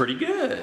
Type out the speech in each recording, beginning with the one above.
pretty good.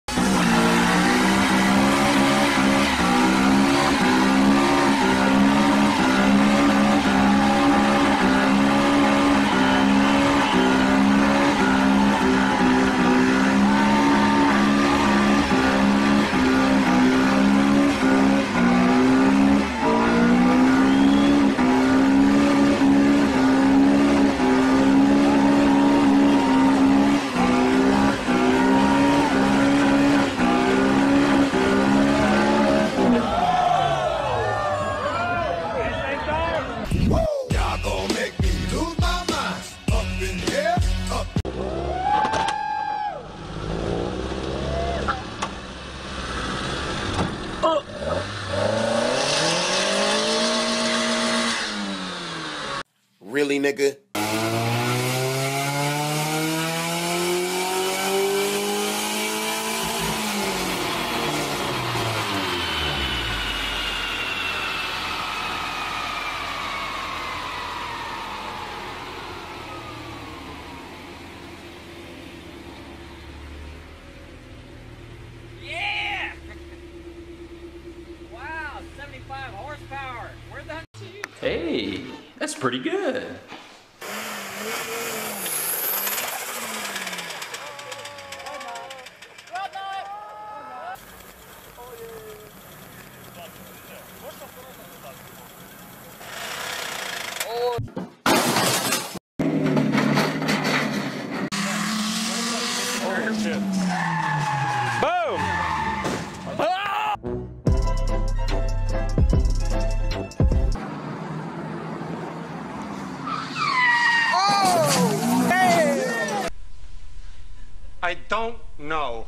Nigga? Yeah! wow, 75 horsepower. Where the to you? Hey, that's pretty good. I don't know.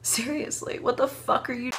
Seriously, what the fuck are you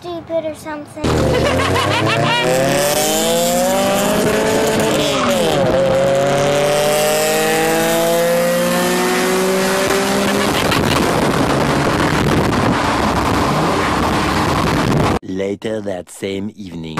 stupid or something? Later that same evening.